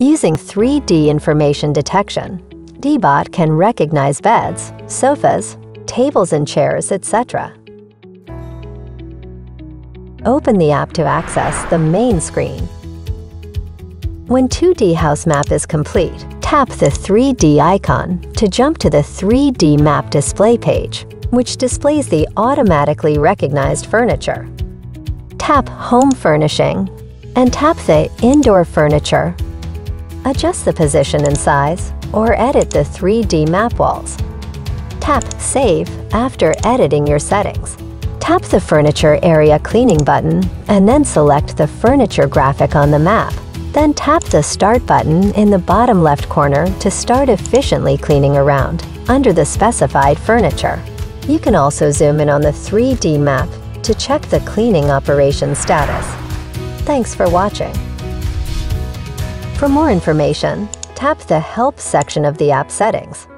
Using 3D information detection, DEEBOT can recognize beds, sofas, tables and chairs, etc. Open the app to access the main screen. When 2D house map is complete, tap the 3D icon to jump to the 3D map display page, which displays the automatically recognized furniture. Tap Home Furnishing and tap the Indoor Furniture. Adjust the position and size or edit the 3D map walls. Tap Save after editing your settings. Tap the Furniture Area Cleaning button and then select the furniture graphic on the map. Then tap the Start button in the bottom left corner to start efficiently cleaning around under the specified furniture. You can also zoom in on the 3D map to check the cleaning operation status. Thanks for watching. For more information, tap the Help section of the app settings.